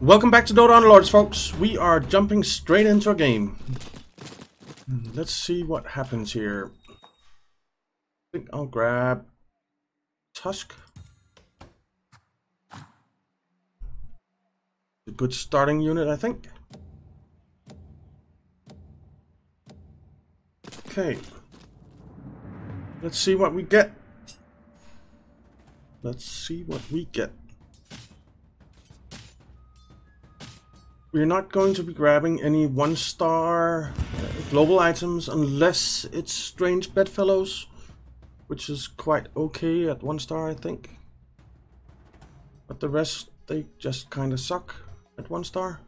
Welcome back to Dota Lords, folks. We are jumping straight into a game. Let's see what happens here. I think I'll grab Tusk. A good starting unit, I think. Okay. Let's see what we get. Let's see what we get. We're not going to be grabbing any one-star uh, global items unless it's strange bedfellows, which is quite okay at one star, I think. But the rest, they just kind of suck at one star.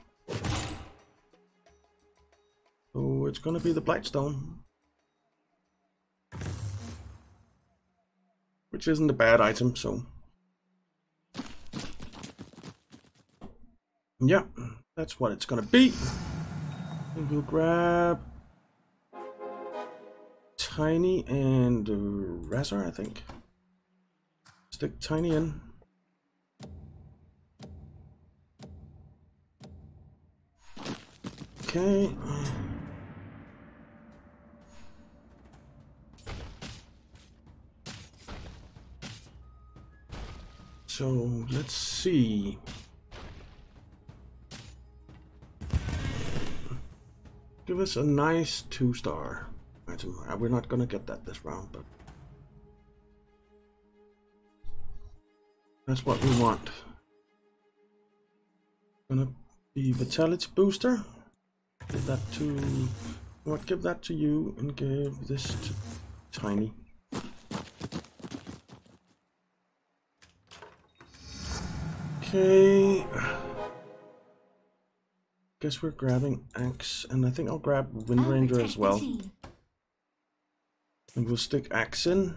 So it's gonna be the Blightstone. Which isn't a bad item, so... Yeah. That's what it's gonna be. And we'll grab Tiny and Razor, I think. Stick Tiny in. Okay. So let's see. Give us a nice two star item. Uh, we're not gonna get that this round, but that's what we want. Gonna be vitality booster. Give that to what? Give that to you and give this to Tiny. Okay. Guess we're grabbing Axe, and I think I'll grab Wind Ranger as well. And we'll stick Axe in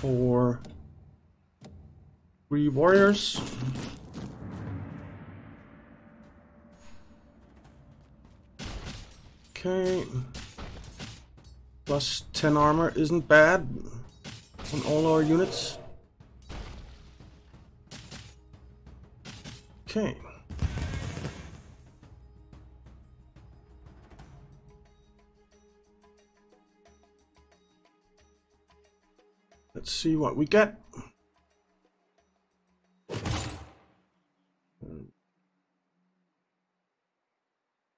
for three warriors. Okay. Plus 10 armor isn't bad on all our units. Okay. Let's see what we get.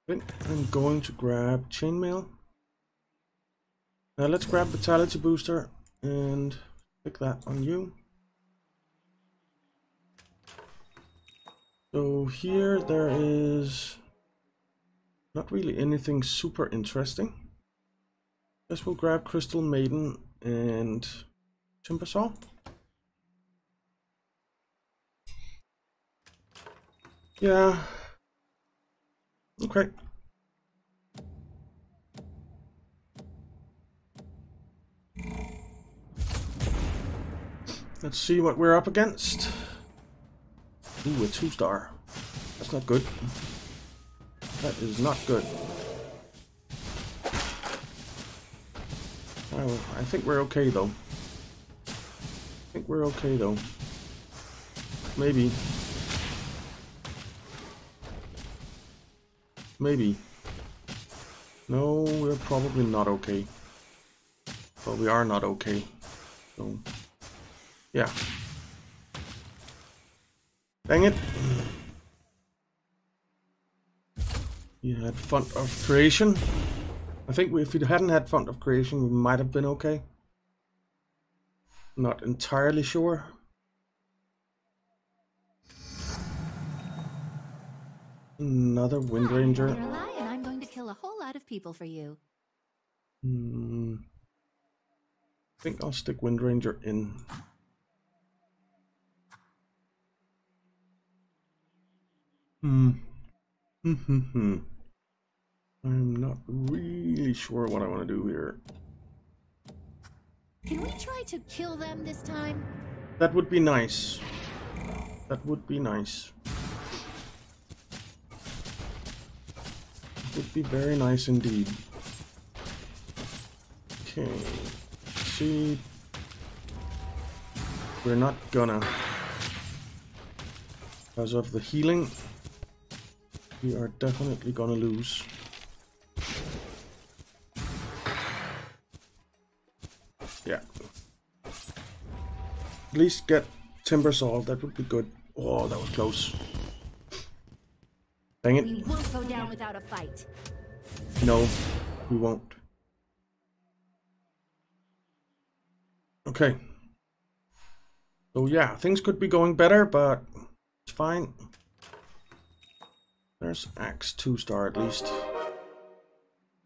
I'm going to grab chainmail. Now let's grab vitality booster and pick that on you. So here there is not really anything super interesting. Guess we'll grab Crystal Maiden and Timbersaw. Yeah. Okay. Let's see what we're up against. Ooh, a two star. That's not good. That is not good. Oh, I think we're okay though think we're okay though. Maybe. Maybe. No, we're probably not okay. But we are not okay. So, yeah. Dang it. We had Font of Creation. I think if we hadn't had Font of Creation, we might have been okay. Not entirely sure. Another Wind Ranger. You're. I'm going to kill a whole lot of people for you. Hmm. I think I'll stick Wind Ranger in. Hmm. Hmm. Hmm. Hmm. I'm not really sure what I want to do here. Can we try to kill them this time? That would be nice. That would be nice. Would be very nice indeed. Okay. See. We're not gonna. Because of the healing. we are definitely gonna lose. Least get Timbersaw, that would be good. Oh, that was close. Dang it. We won't go down without a fight. No, we won't. Okay. So yeah, things could be going better, but it's fine. There's Axe 2 star at least.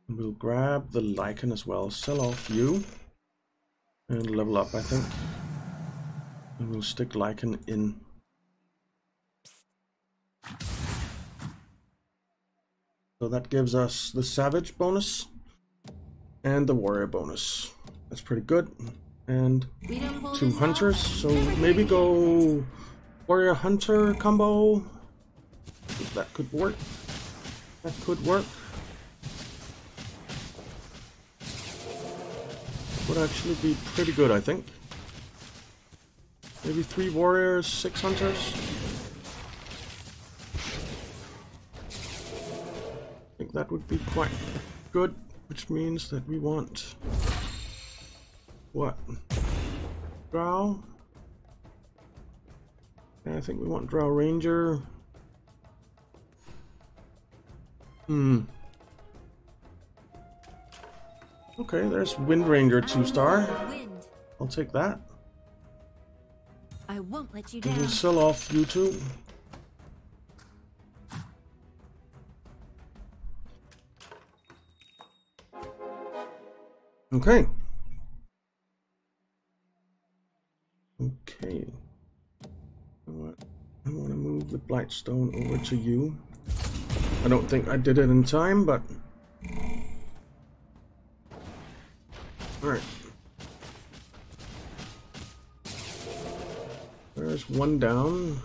We'll grab the Lycan as well. Sell off you. And level up, I think. And we'll stick Lycan in. So that gives us the Savage bonus. And the Warrior bonus. That's pretty good. And two hunters, so maybe go warrior hunter combo. That could work. That could work. Would actually be pretty good, I think. Maybe three warriors, six hunters. I think that would be quite good, which means that we want what? Drow? Yeah, I think we want Drow Ranger. Hmm. Okay, there's Wind Ranger 2 star. I'll take that. I won't let you We will down. sell off you two. Okay. Okay. I want, I want to move the Blightstone over to you. I don't think I did it in time, but... one down.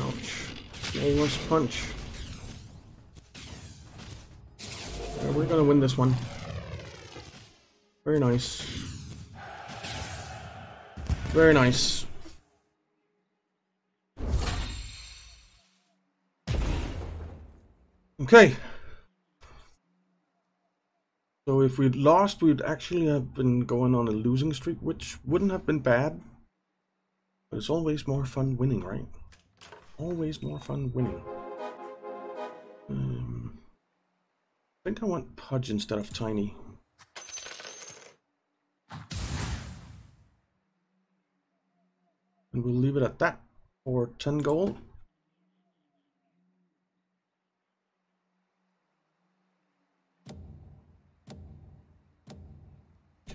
Ouch. Walrus punch. Yeah, we're gonna win this one. Very nice. Very nice. Okay. So if we'd lost, we'd actually have been going on a losing streak, which wouldn't have been bad. But it's always more fun winning, right? Always more fun winning. Um, I think I want Pudge instead of Tiny. And we'll leave it at that for 10 gold.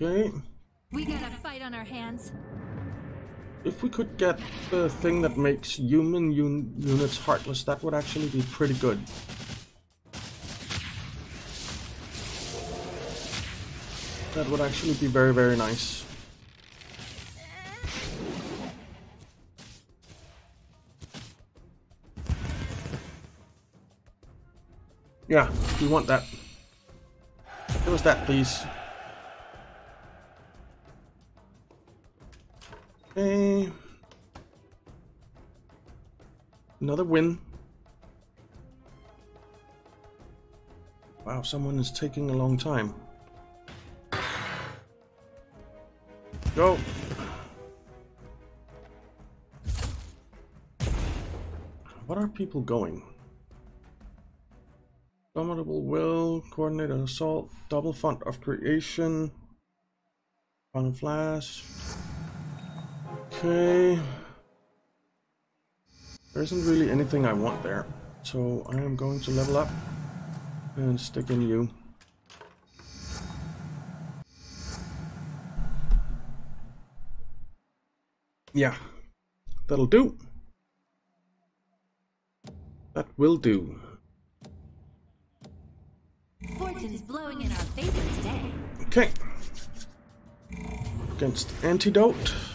Okay. We got a fight on our hands. If we could get the thing that makes human un units heartless, that would actually be pretty good. That would actually be very, very nice. Yeah, we want that. Give us that, please. Okay. Another win. Wow, someone is taking a long time. Go. What are people going? Dominable will, coordinated assault, double font of creation, final flash. Okay. There isn't really anything I want there. So I am going to level up and stick in you. Yeah, that'll do. That will do. Fortune is blowing in our favor today. Okay. Against Antidote.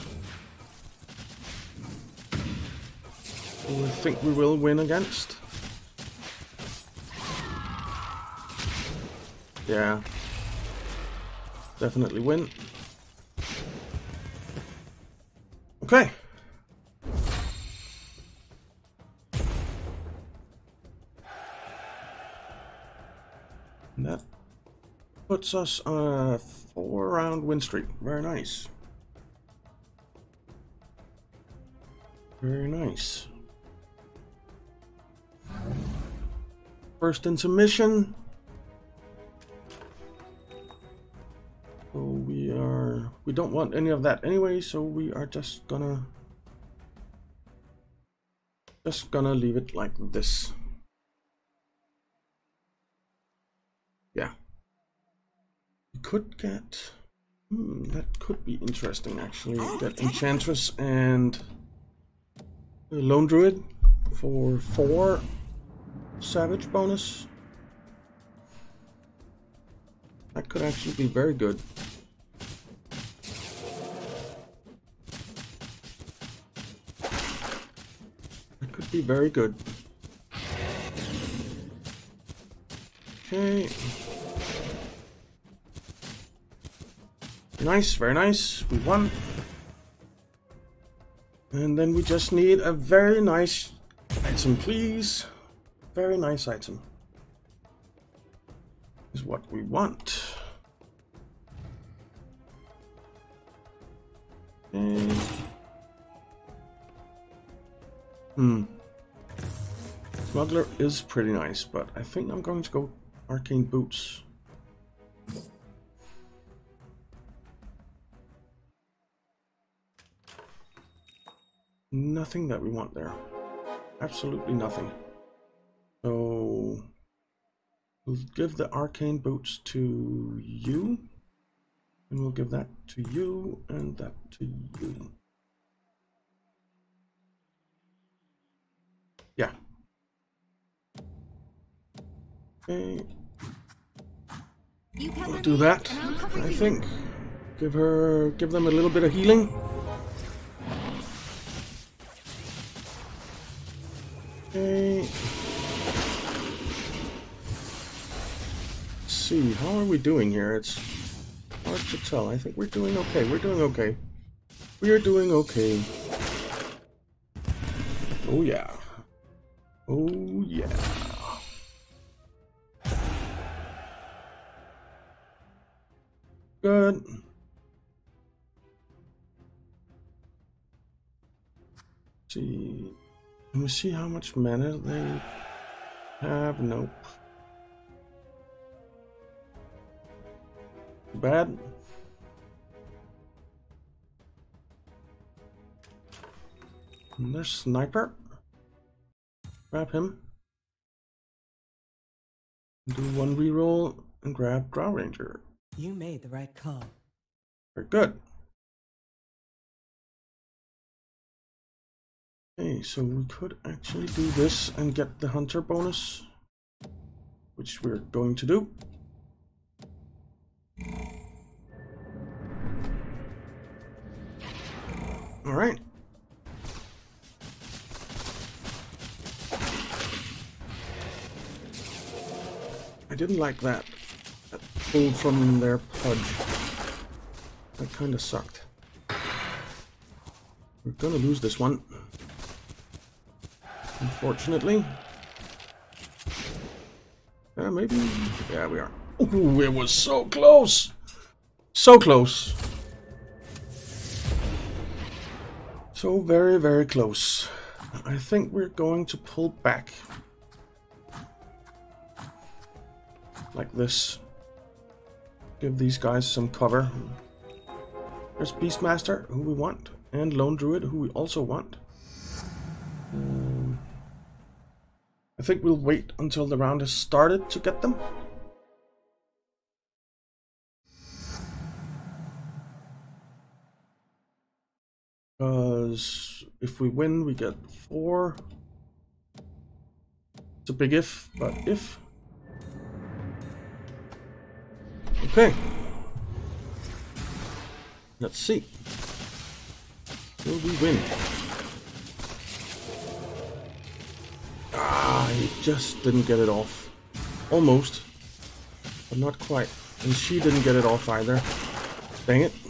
who I think we will win against. Yeah. Definitely win. Okay. That puts us on a four-round win streak. Very nice. Very nice. First in submission. So we are, we don't want any of that anyway, so we are just gonna, just gonna leave it like this. Yeah. We could get, hmm, that could be interesting actually. Get Enchantress and Lone Druid for four Savage bonus. That could actually be very good. That could be very good. Okay. Nice, very nice. We won. And then we just need a very nice item, please. Very nice item. Is what we want. And... Hmm. Smuggler is pretty nice, but I think I'm going to go Arcane Boots. Nothing that we want there. Absolutely nothing. So we'll give the arcane boots to you. And we'll give that to you and that to you. Yeah. Okay. We'll do that, I think. Give her give them a little bit of healing. Okay. See, how are we doing here? It's hard to tell. I think we're doing okay. We're doing okay. We are doing okay. Oh yeah. Oh yeah. Good. Let's see. Can we see how much mana they have? Nope. Bad. And there's Sniper. Grab him. Do one reroll and grab Drow Ranger. You made the right call. Very good. Okay, so we could actually do this and get the hunter bonus, which we're going to do. All right. I didn't like that. That pulled from their pudge. That kind of sucked. We're gonna lose this one. Unfortunately. Yeah, maybe. Yeah, we are. Ooh, it was so close! So close. So very, very close. I think we're going to pull back. Like this. Give these guys some cover. There's Beastmaster, who we want, and Lone Druid, who we also want. Um, I think we'll wait until the round has started to get them. Because if we win, we get four. It's a big if, but if. Okay. Let's see. Will we win? Ah, he just didn't get it off. Almost. But not quite. And she didn't get it off either. Dang it.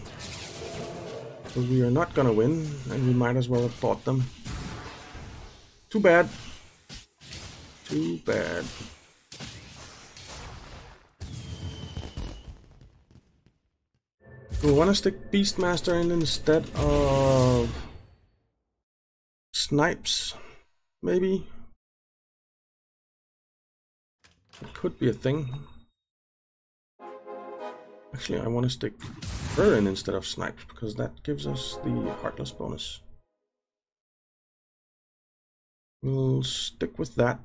Because we are not gonna win, and we might as well have fought them. Too bad. Too bad. We want to stick Beastmaster in instead of Snipes, maybe? It could be a thing. Actually, I want to stick in instead of Snipes, because that gives us the Heartless bonus. We'll stick with that.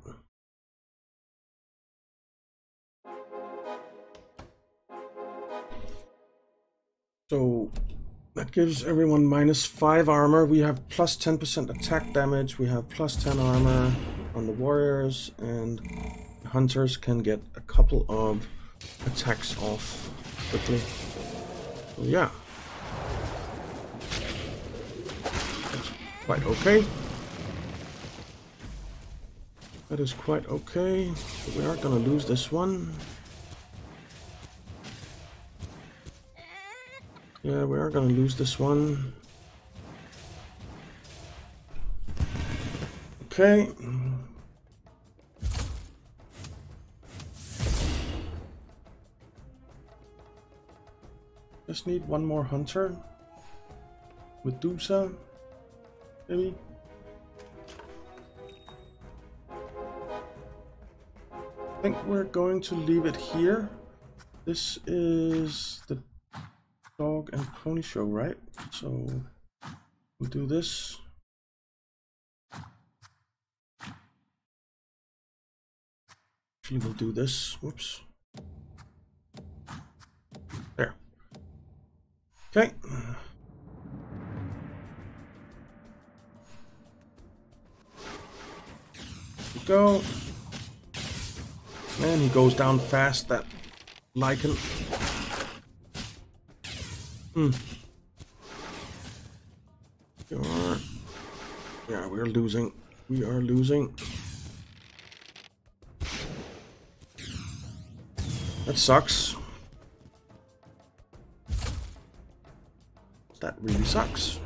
So that gives everyone minus 5 armor. We have plus 10% attack damage. We have plus 10 armor on the warriors. And hunters can get a couple of attacks off quickly. Yeah. That's quite okay. That is quite okay. We are gonna lose this one. Yeah, we are gonna lose this one. Okay. Just need one more hunter. Medusa, maybe? I think we're going to leave it here. This is the dog and pony show, right? So we'll do this. We'll do this. Whoops. Okay. Go. Man, he goes down fast, that Lycan. Hmm. yeah, we're losing. We are losing. That sucks. That really sucks.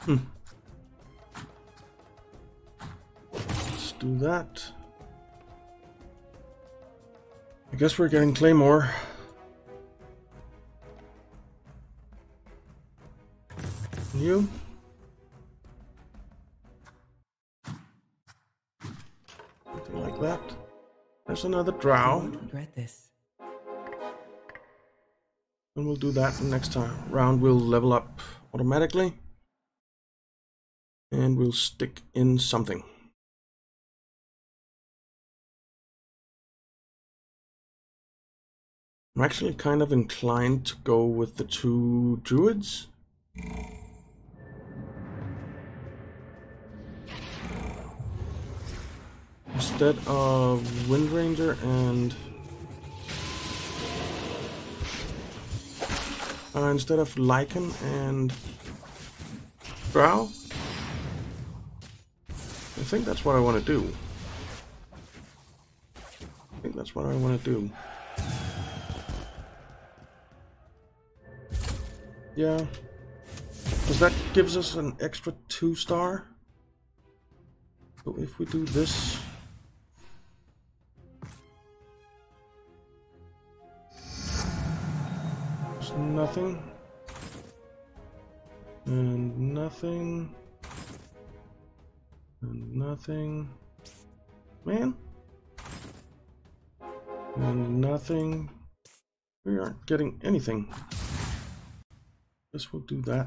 Hmm. Let's do that. I guess we're getting Claymore. You? Something like that. There's another drow. regret this. And we'll do that next time. Round we'll level up automatically. And we'll stick in something. I'm actually kind of inclined to go with the two druids. Instead of Windranger and... Uh, instead of Lycan and Drow. I think that's what I want to do. I think that's what I want to do. Yeah. Because that gives us an extra two star. So if we do this... nothing. And nothing. And nothing. Man. And nothing. We aren't getting anything guess we'll do that.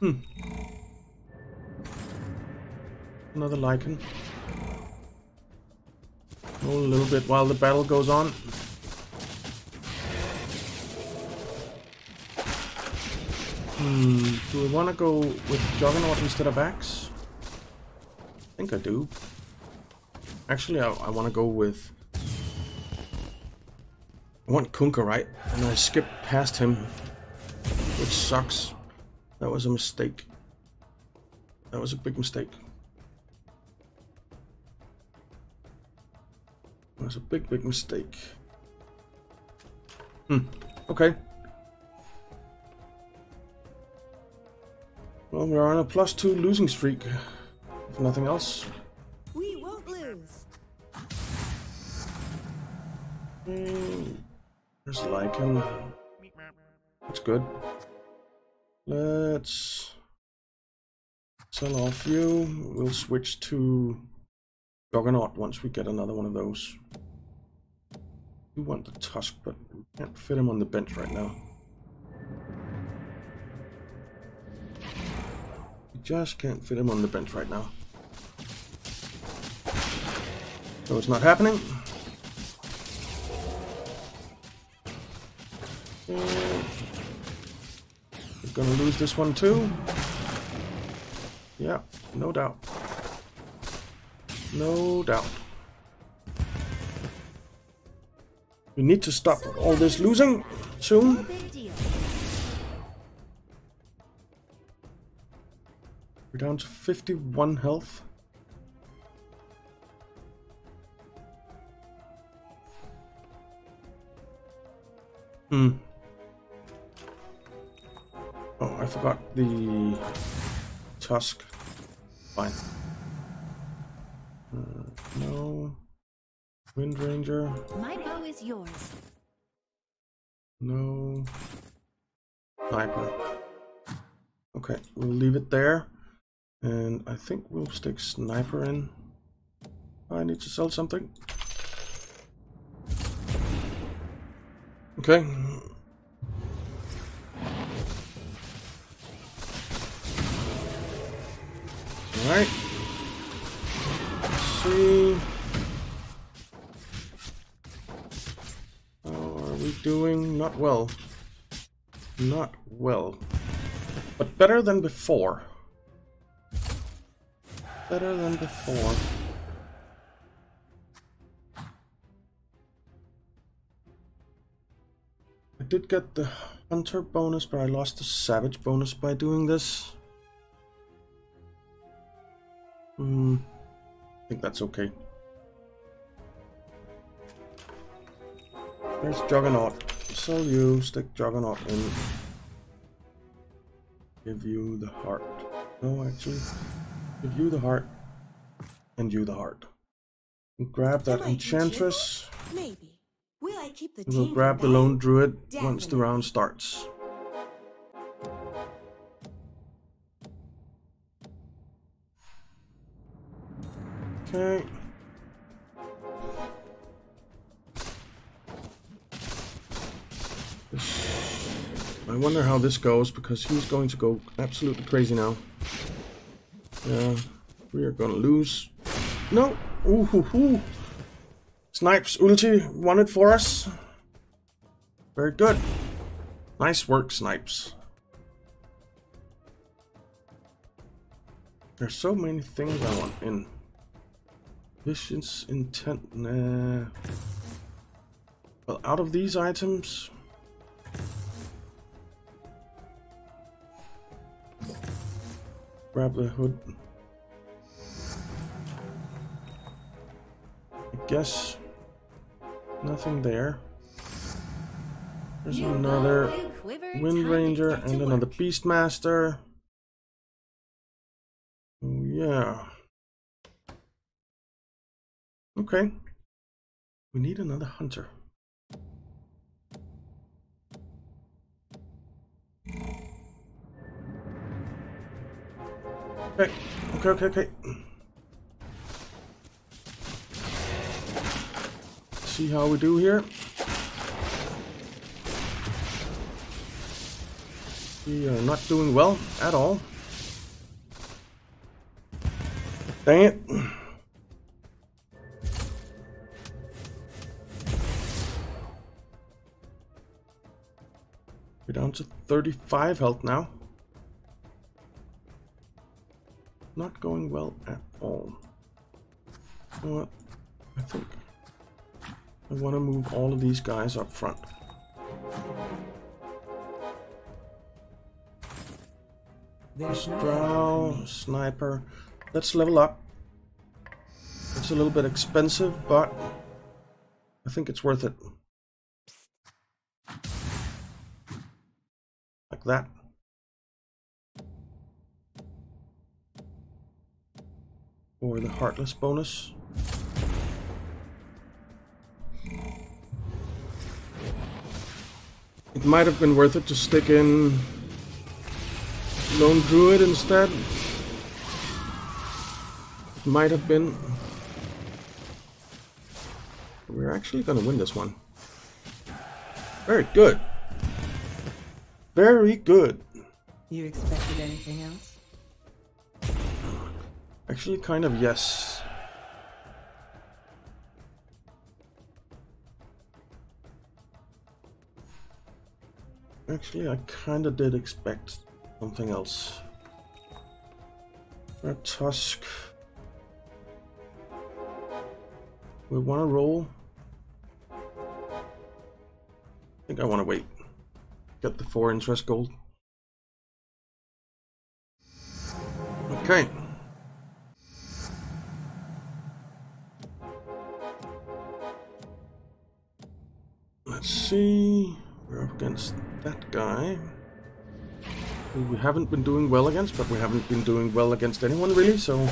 Hmm. Another Lycan. A little bit while the battle goes on. Hmm, do we want to go with Juggernaut instead of Axe? I think I do. Actually, I, I want to go with I want Kunkka, right? And I skipped past him, which sucks. That was a mistake. That was a big mistake. It's a big, big mistake. Hmm. Okay. Well, we are on a plus two losing streak. If nothing else. We won't lose. Mm, there's Lycan. That's good. Let's sell off you. We'll switch to Juggernaut once we get another one of those. We want the Tusk, but we can't fit him on the bench right now. We just can't fit him on the bench right now. So it's not happening. We're gonna lose this one too. Yeah, no doubt. No doubt. We need to stop all this losing soon. We're down to 51 health. Hmm. Oh, I forgot the tusk. Fine. Think we'll stick sniper in. I need to sell something. Okay. Alright. See. How are we doing? Not well. Not well. But better than before. Better than before. I did get the hunter bonus, but I lost the savage bonus by doing this. Hmm. I think that's okay. There's Juggernaut. So you, stick Juggernaut in. Give you the heart. No, actually. Give you the heart. And you the heart. Grab that Am I too Enchantress. Maybe. Will I keep the We'll grab the Lone? Druid once the round starts. Okay. I wonder how this goes because he's going to go absolutely crazy now. Yeah, we are gonna lose. No! Ooh hoo hoo! Snipes ulti won it for us. Very good. Nice work, Snipes. There's so many things I want in. Vicious Intent, nah. Well, out of these items... Grab the hood. I guess nothing there. There's another bow, new quiver, time Wind Ranger and another work. Beastmaster. Oh yeah. Okay. We need another hunter. Okay, okay, okay, okay. See how we do here. We are not doing well at all. Dang it. We're down to 35 health now. Not going well at all. You know what? I think I want to move all of these guys up front. There's no Drow, help for me. sniper. Let's level up. It's a little bit expensive, but I think it's worth it. Like that. For the Heartless bonus. It might have been worth it to stick in Lone Druid instead. It might have been. We're actually gonna win this one. Very good. Very good. You expected anything else? Actually, kind of yes. Actually, I kind of did expect something else. Red Tusk. We want to roll. I think I want to wait. Get the four interest gold. Okay. See. We're up against that guy. Who we haven't been doing well against, but we haven't been doing well against anyone really, so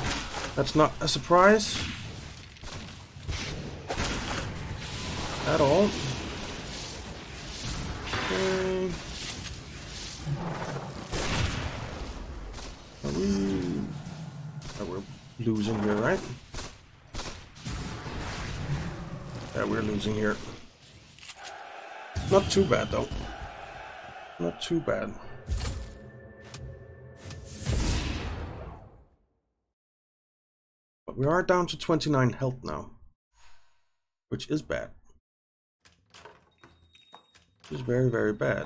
that's not a surprise. At all. Okay. Are we... Oh, we're losing here, right? Yeah, we're losing here. Not too bad, though. Not too bad. But we are down to 29 health now. Which is bad. Which is very, very bad.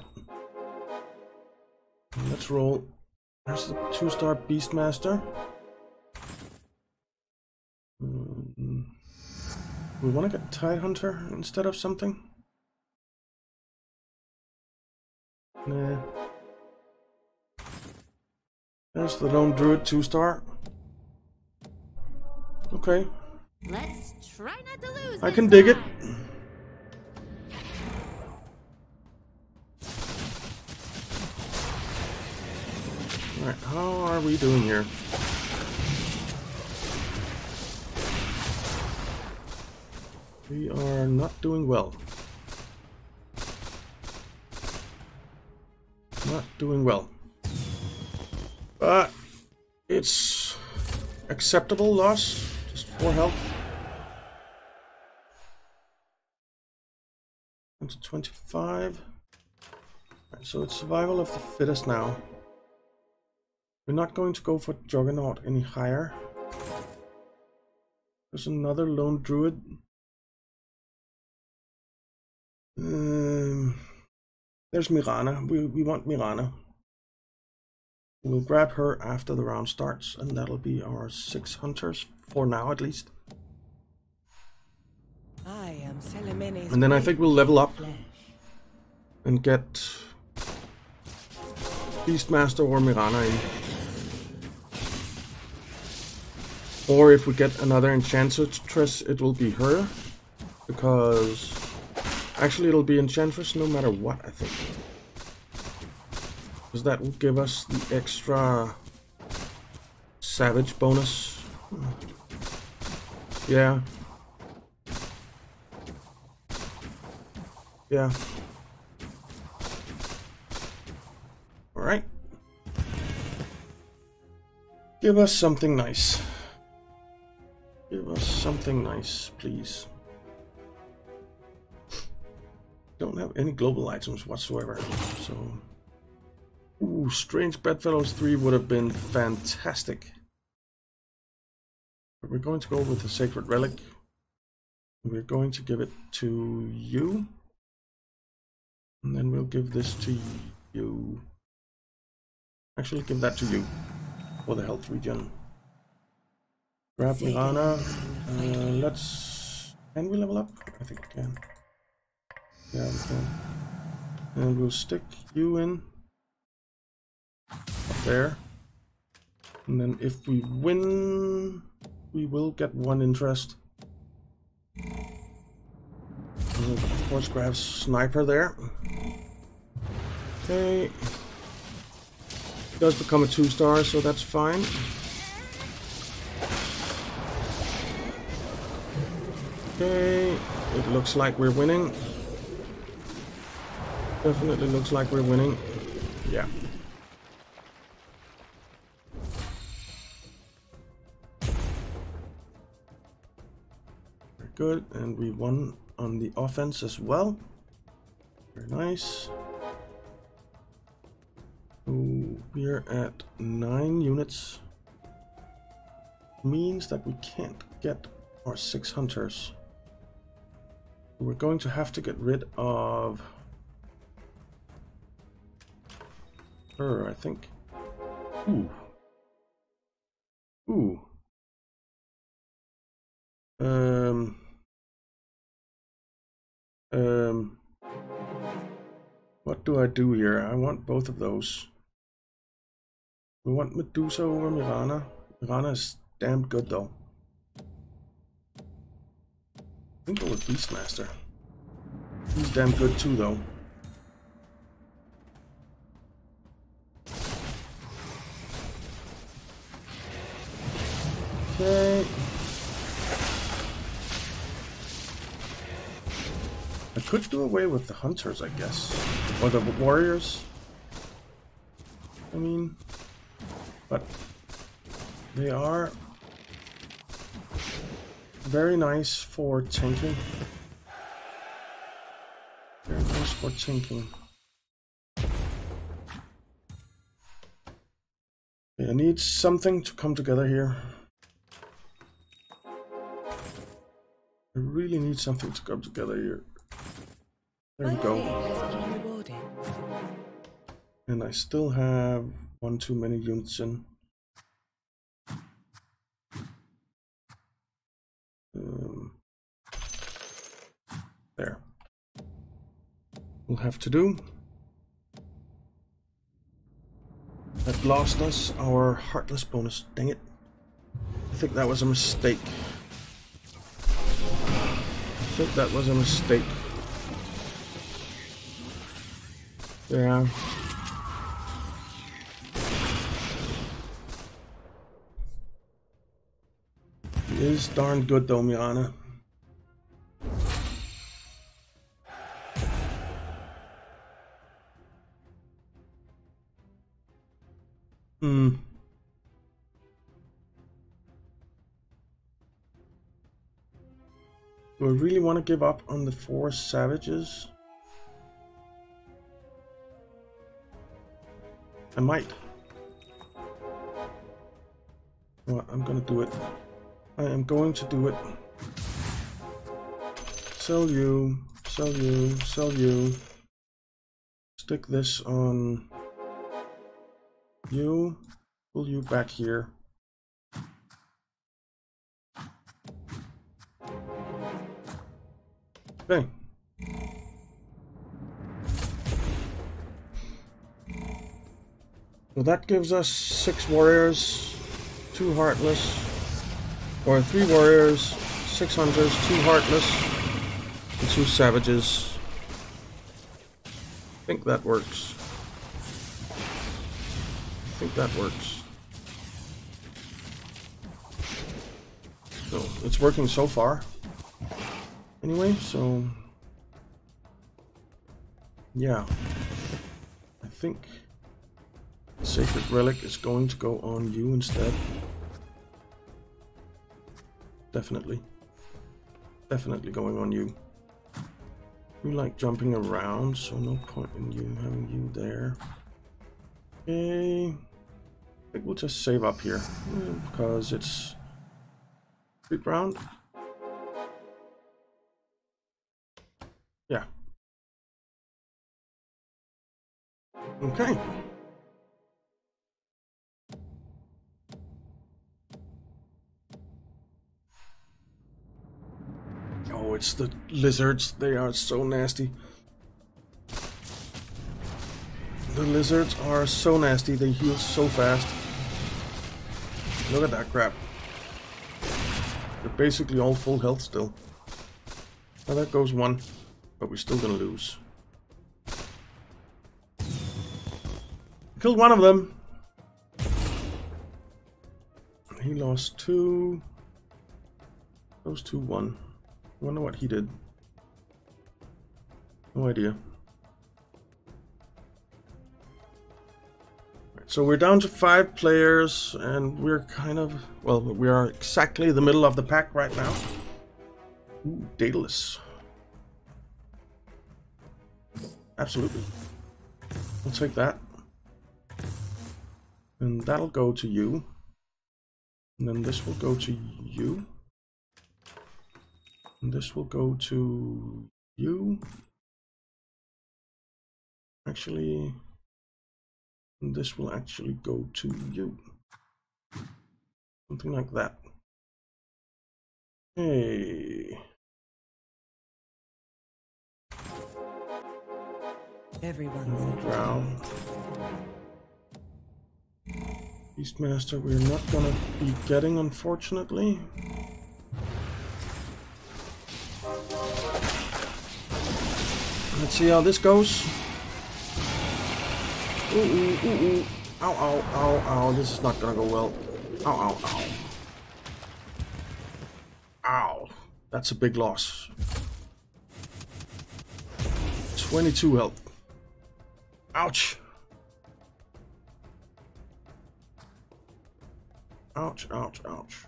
Let's roll. There's the two-star Beastmaster. Mm, We want to get Tidehunter instead of something. Nah. There's the Lone Druid two star. Okay, Let's try not to lose. I can dig it. Alright, how are we doing here? We are not doing well. Not doing well. But it's acceptable loss. Just four health. Down to 25. Right, so it's survival of the fittest now. We're not going to go for Juggernaut any higher. There's another lone druid. Um, there's Mirana. We, we want Mirana. We'll grab her after the round starts, and that'll be our six hunters, for now at least. I am And then I think we'll level up flesh. and get Beastmaster or Mirana in. Or if we get another Enchantress, it will be her. Because actually it'll be Enchantress no matter what, I think. Because that will give us the extra Savage bonus. Yeah. Yeah. Alright. Give us something nice. Give us something nice, please. Don't have any global items whatsoever, so... Ooh, Strange Bedfellows 3 would have been fantastic. But we're going to go with the Sacred Relic. We're going to give it to you. And then we'll give this to you. Actually, give that to you for the health regen. Grab Mirana. Uh, let's. Can we level up? I think we can. Yeah, can. And we'll stick you in up there. And then if we win, we will get one interest. And of course, grab sniper there. Okay. Does become a two star, so that's fine. Okay, it looks like we're winning. Definitely looks like we're winning. Yeah. Very good, and we won on the offense as well. Very nice. We're at nine units. Means that we can't get our six hunters. We're going to have to get rid of her, I think. Ooh. Ooh. Um. Um. What do I do here? I want both of those. We want Medusa over Mirana. Mirana is damn good though. I think go with Beastmaster. He's damn good too though. Okay. I could do away with the hunters, I guess. Or the warriors. I mean, but they are very nice for tanking. Very nice for tanking. I need something to come together here. I really need something to come together here. There we go. And I still have one too many units in. Um, there. We'll have to do. That lost us our Heartless bonus. Dang it. I think that was a mistake. Think that was a mistake. Yeah. He is darn good though, Mirana. I really want to give up on the four savages? I might. Well, I'm gonna do it. I am going to do it. Sell you, sell you, sell you. Stick this on you. Pull you back here. So that gives us six warriors, two heartless, or three warriors, six hunters, two heartless, and two savages. I think that works. I think that works. So it's working so far. Anyway, so yeah, I think. Sacred Relic is going to go on you instead. Definitely. Definitely going on you. You like jumping around, so no point in you having you there. Okay. I think we'll just save up here, because it's creep round. Yeah. Okay. Oh, it's the lizards. They are so nasty. The lizards are so nasty. They heal so fast. Look at that crap. They're basically all full health still. Now that goes one, but we're still gonna lose. Killed one of them. He lost two. Those two won. I wonder what he did. No idea. So we're down to five players, and we're kind of, well, we are exactly the middle of the pack right now. Ooh, Daedalus. Absolutely. I'll take that. And that'll go to you. And then this will go to you. And this will go to you. Actually, this will actually go to you. Something like that. Hey. Everyone's Drow. Beastmaster we're not gonna be getting unfortunately. Let's see how this goes. Ooh, ooh, ooh, ooh. Ow, ow, ow, ow. This is not gonna go well. Ow, ow, ow. Ow. That's a big loss. 22 health. Ouch. Ouch, ouch, ouch.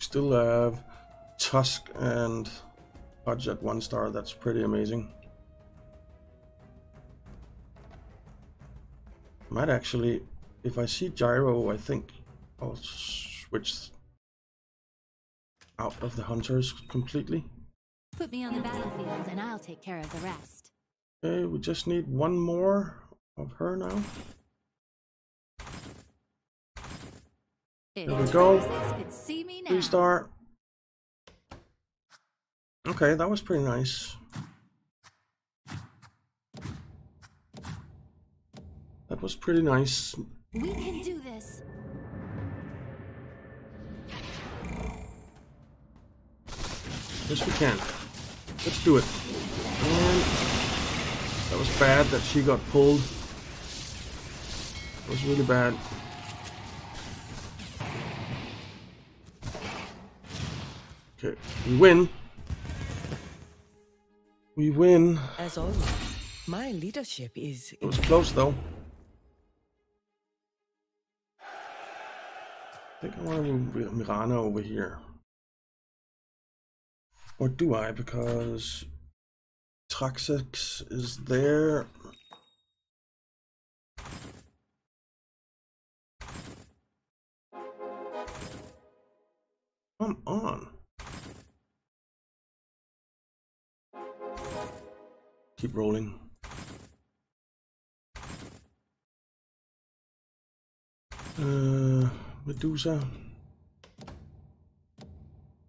Still have Tusk and Pudge at one star. That's pretty amazing. Might actually, if I see Gyro, I think I'll switch out of the hunters completely. Put me on the battlefield and I'll take care of the rest. Okay, we just need one more of her now. There we go. Traxex see me now. Three star. Okay, that was pretty nice. That was pretty nice. We can do this. Yes, we can. Let's do it. And that was bad that she got pulled. That was really bad. Okay, we win. We win. As always, my leadership is It was close though. I think I want to move Mirana over here. Or do I? Because Traxex is there. Come on. Keep rolling. Uh, Medusa.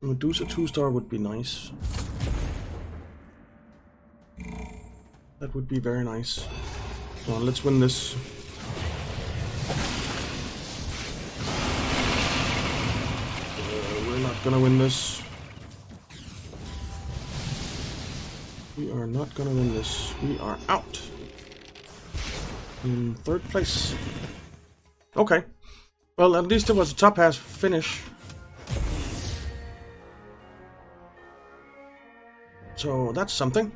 Medusa 2 star would be nice. That would be very nice. Come on, let's win this. Uh, we're not gonna win this. We are not gonna win this. We are out. In third place. Okay. Well, at least it was a top half finish. So that's something.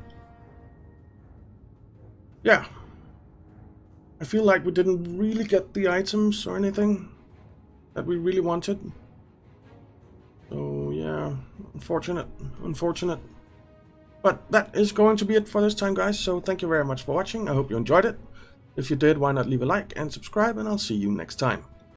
Yeah. I feel like we didn't really get the items or anything that we really wanted. So yeah, unfortunate, unfortunate. But that is going to be it for this time, guys. So thank you very much for watching. I hope you enjoyed it. If you did, why not leave a like and subscribe, and I'll see you next time.